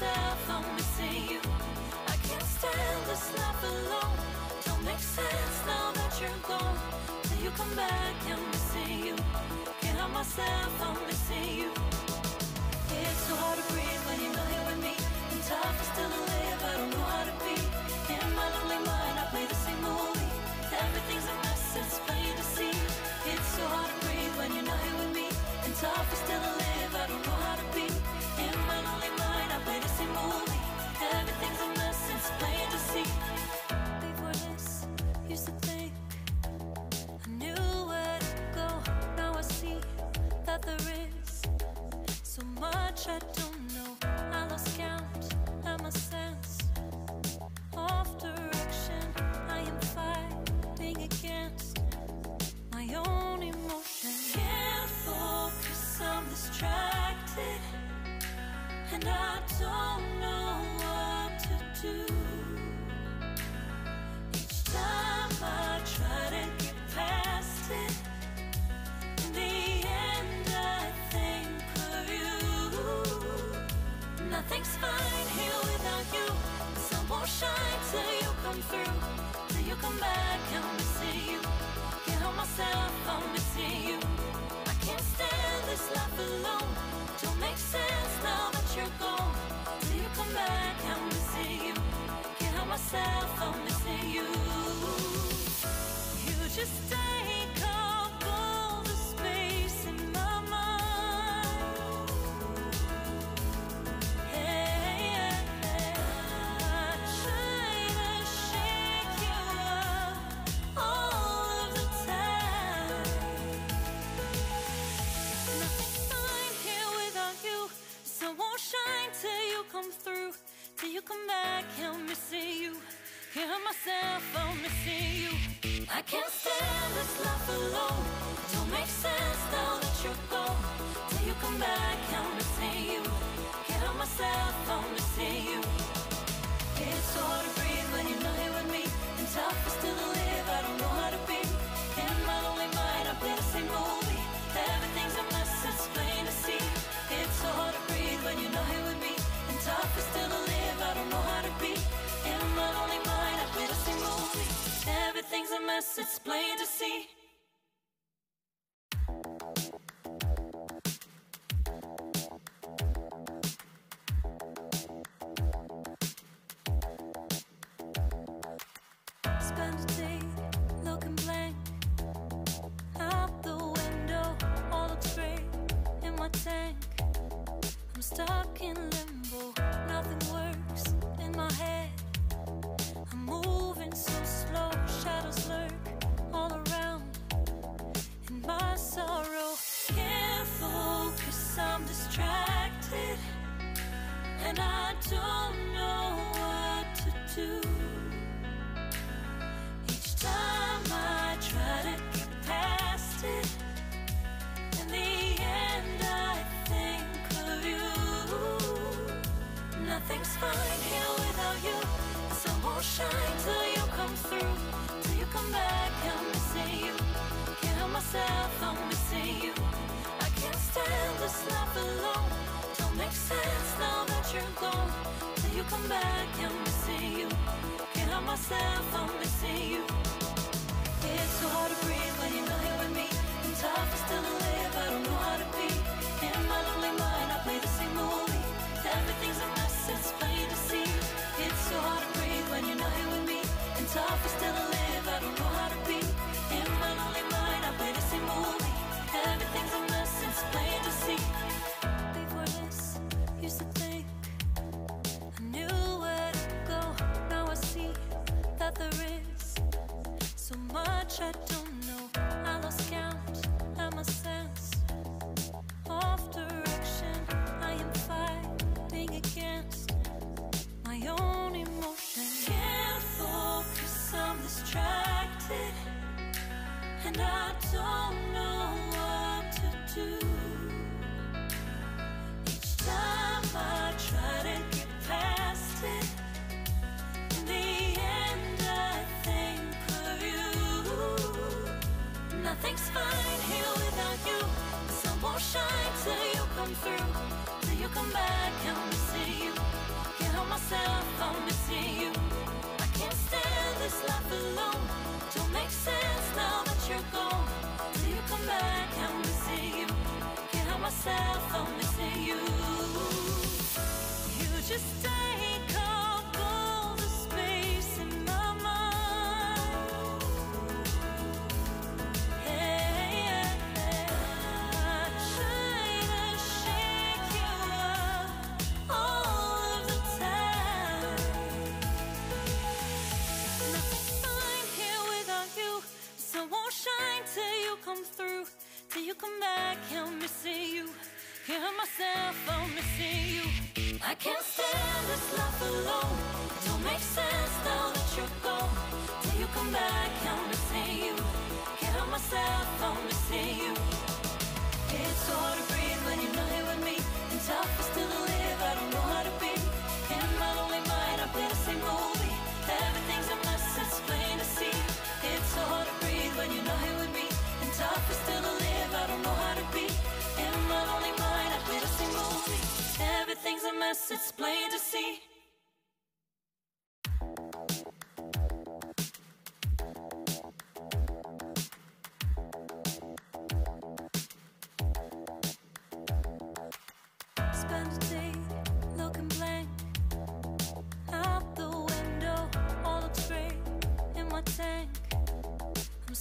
myself, I'm missing you. I can't stand this life alone. Don't make sense now that you're gone. Till you come back, I'm missing you. Can't help myself, I'm missing you. It's so hard to breathe when you're not here with me. And tough is still to live, I don't know how to be. gathering myself on I can't stand this life alone. Don't make sense now that you're gone. Till you come back, I'm missing you. Get on myself, I'm missing you. It's hard to breathe when you're not here with me, and tough is still. it's plain to see. come back, I'm missing you. Can't help myself, I'm missing you. It's so hard to breathe when you're not. shut myself, I'm missing you. I can't stand this life alone. It don't make sense now that you're gone. Till you come back, I'm missing you. Get on myself, I'm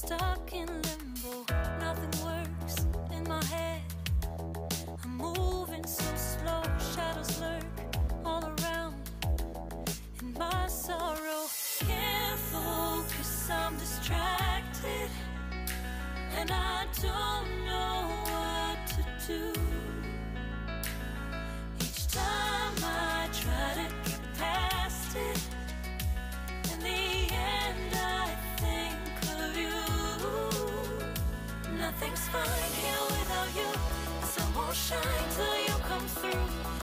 stuck in limbo.